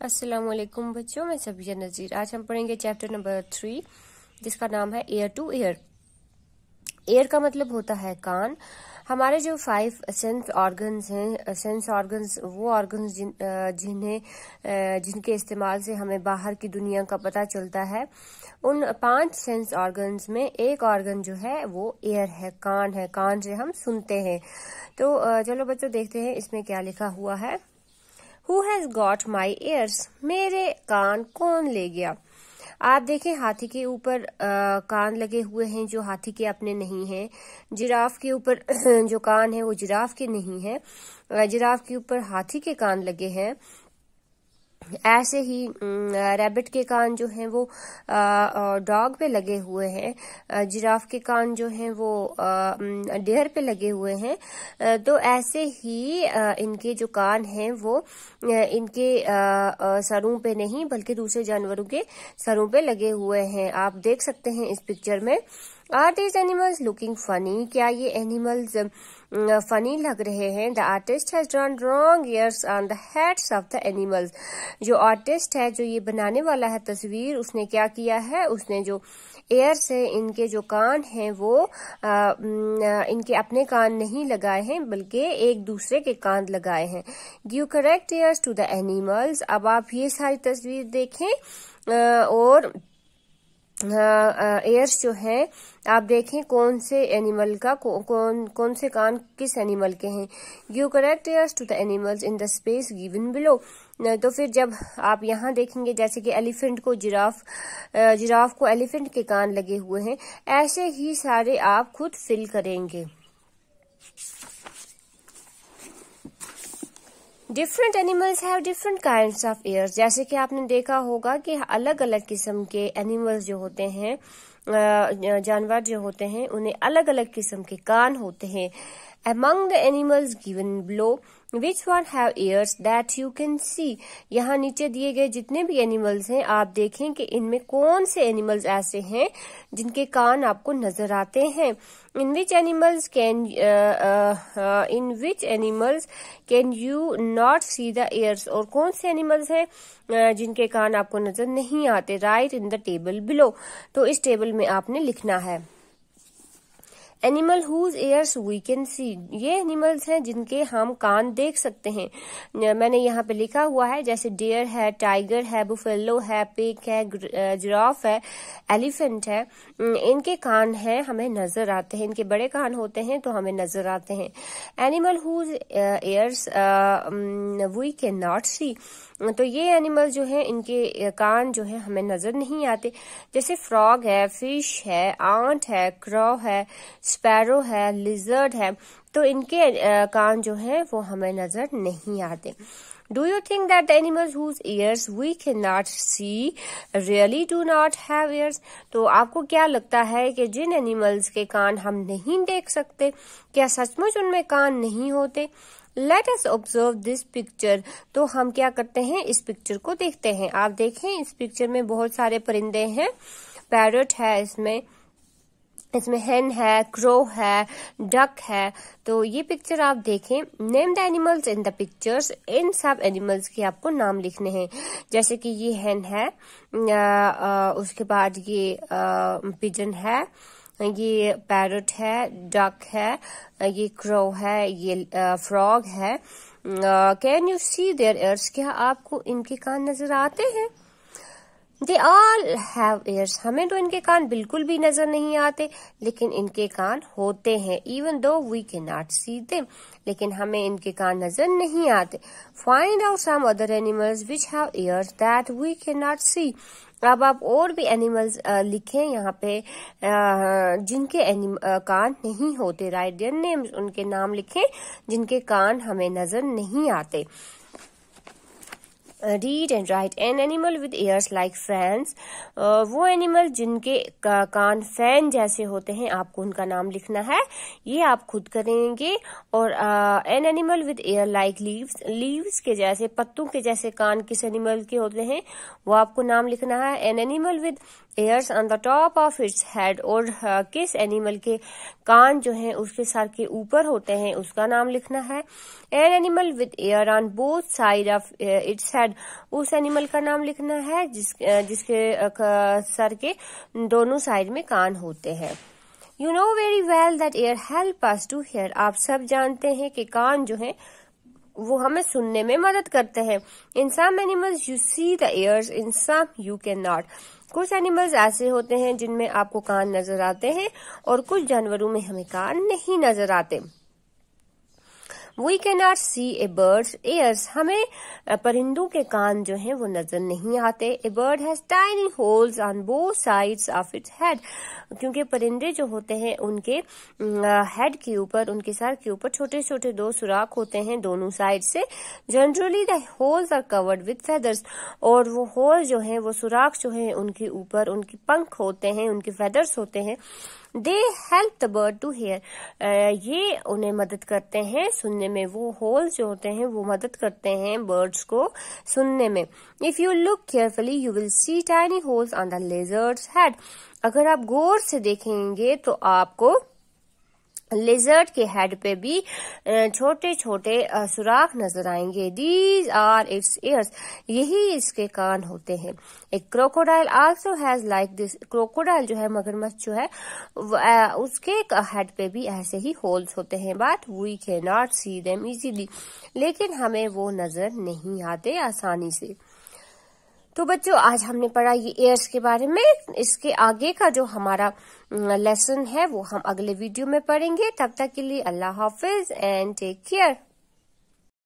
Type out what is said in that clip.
वालेकुम बच्चों मैं सबिया नज़ीर। आज हम पढ़ेंगे चैप्टर नंबर थ्री जिसका नाम है एयर टू एयर एयर का मतलब होता है कान। हमारे जो फाइव सेंस ऑर्गन्स हैं सेंस ऑर्गन्स वो ऑर्गन्स जिन, जिन्हें जिनके इस्तेमाल से हमें बाहर की दुनिया का पता चलता है उन पाँच सेंस ऑर्गन्स में एक ऑर्गन जो है वो एयर है कान है। कान से हम सुनते हैं। तो चलो बच्चों देखते हैं इसमें क्या लिखा हुआ है। Who has got my ears मेरे कान कौन ले गया? आप देखें, हाथी के ऊपर कान लगे हुए हैं जो हाथी के अपने नहीं हैं। जिराफ के ऊपर, जो कान है वो जिराफ के नहीं है। जिराफ के ऊपर हाथी के कान लगे हैं। ऐसे ही रैबिट के कान जो हैं वो डॉग पे लगे हुए हैं। जिराफ के कान जो हैं वो डेयर पे लगे हुए हैं। तो ऐसे ही इनके जो कान हैं वो इनके सरों पे नहीं, बल्कि दूसरे जानवरों के सरों पे लगे हुए हैं। आप देख सकते हैं इस पिक्चर में। Are these animals looking funny क्या ये एनिमल्स फनी लग रहे हैं। The artist has drawn wrong ears on the heads of the animals जो आर्टिस्ट है जो ये बनाने वाला है तस्वीर उसने क्या किया है? उसने जो एयर से इनके जो कान हैं वो आ, इनके अपने कान नहीं लगाए हैं बल्कि एक दूसरे के कान लगाए हैं। Give correct ears to the animals अब आप ये सारी तस्वीर देखें और एयर्स जो है, आप देखें कौन से एनिमल का कौन कौन से कान किस एनिमल के हैं। Give correct ears to the animals in the space given below तो फिर जब आप यहाँ देखेंगे, जैसे कि एलिफेंट को जिराफ जिराफ को एलिफेंट के कान लगे हुए हैं, ऐसे ही सारे आप खुद फिल करेंगे। Different animals have different kind of ears जैसे कि आपने देखा होगा कि अलग अलग किस्म के एनिमल्स जो होते हैं जानवर जो होते हैं, उन्हें अलग अलग किस्म के कान होते हैं। Among the animals given below which one have ears that you can see यहाँ नीचे दिए गए जितने भी एनिमल्स हैं आप देखें कि इनमें कौन से एनिमल्स ऐसे हैं जिनके कान आपको नज़र आते हैं? In which animals can in which animals can you not see the ears और कौन से एनिमल्स हैं uh, जिनके कान आपको नज़र नहीं आते? Right in the table below तो इस टेबल में आपने लिखना है। Animal whose ears we can see ये एनिमल्स हैं जिनके हम कान देख सकते हैं। मैंने यहाँ पे लिखा हुआ है, जैसे डियर है टाइगर है बुफेलो है पिक है जिराफ है एलिफेंट है। इनके कान हैं, हमें नज़र आते हैं। इनके बड़े कान होते हैं तो हमें नज़र आते हैं। Animal whose ears we can not see तो ये एनिमल जो है, इनके कान जो है, हमें नज़र नहीं आते। जैसे फ्रॉग है फ़िश है आंट है क्रॉ है स्पैरो है, लिजर्ड है तो इनके कान जो है, वो हमें नज़र नहीं आते। You think that animals whose ears we can not see really do not have ears तो आपको क्या लगता है कि जिन एनिमल्स के कान हम नहीं देख सकते, क्या सचमुच उनमें कान नहीं होते? Let us observe this picture तो हम क्या करते हैं? इस पिक्चर को देखते हैं। आप देखें, इस पिक्चर में बहुत सारे परिंदे हैं। पैरट है इसमें। इसमें हेन है क्रो है डक है तो ये पिक्चर आप देखें। Name the animals in the pictures इन सब एनिमल्स के आपको नाम लिखने हैं। जैसे कि ये हेन है आ, आ, उसके बाद ये पिजन है ये पैरट है डक है ये क्रो है ये फ्रॉग है। Can you see their ears क्या आपको इनके कान नज़र आते हैं? दे ऑल हैव एयर्स हमें तो इनके कान बिल्कुल भी नज़र नहीं आते, लेकिन इनके कान होते हैं even though we can not see them लेकिन हमें इनके कान नज़र नहीं आते. Find out some other animals which have ears that we can not see अब आप और भी एनिमल्स लिखें यहाँ पे जिनके कान नहीं होते. राइट देयर नेम्स उनके नाम लिखें जिनके कान हमें नज़र नहीं आते. Read and write an animal with ears like fans वो एनिमल जिनके का, कान फ़ैन जैसे होते हैं आपको उनका नाम लिखना है। ये आप खुद करेंगे और an animal with ear like leaves leaves के जैसे पत्तों के जैसे कान किस एनिमल के होते हैं वो आपको नाम लिखना है। An animal with ears on the top of its head और uh, किस एनिमल के कान जो है उसके सर के ऊपर होते हैं उसका नाम लिखना है। An animal with ear on both side of its head head उस एनिमल का नाम लिखना है, जिस जिसके सर के दोनों साइड में कान होते हैं। You know very well that ear help us to hear आप सब जानते हैं कि कान जो है, वो हमें सुनने में मदद करते हैं। In some animals you see the ears in some you can not कुछ एनिमल्स ऐसे होते हैं जिनमें आपको कान नज़र आते हैं और कुछ जानवरों में हमें कान नहीं नज़र आते। We can not see a bird's ears हमें परिंदों के कान जो हैं, वो नज़र नहीं आते। A bird has tiny holes on both sides of its head क्योंकि परिंदे जो होते हैं, उनके हेड के ऊपर, उनके सर के ऊपर छोटे छोटे दो सुराख होते हैं दोनों साइड से। Generally the holes are covered with feathers और वो होल जो है, वो सुराख जो है, उनके ऊपर, उनके पंख होते हैं, उनके फेदर्स होते हैं। They help the bird to hear. ये उन्हें मदद करते हैं सुनने में। वो होल्स जो होते हैं, वो मदद करते हैं बर्ड्स को सुनने में। If you look carefully you will see tiny holes on the lizard's head अगर आप गौर से देखेंगे तो आपको लेजर्ड के हेड पे भी छोटे छोटे सुराख नज़र आएँगे। दीज आर इट्स ईयर्स यही इसके कान होते हैं। एक crocodile also has like this crocodile जो है, मगरमच्छ जो है उसके हेड पे भी ऐसे ही होल्स होते हैं। But we can not see them easily लेकिन हमें वो नज़र नहीं आते आसानी से। तो बच्चों, आज हमने पढ़ा ये एयर्स के बारे में। इसके आगे का जो हमारा लेसन है, वो हम अगले वीडियो में पढ़ेंगे। तब तक के लिए अल्लाह हाफिज एंड टेक केयर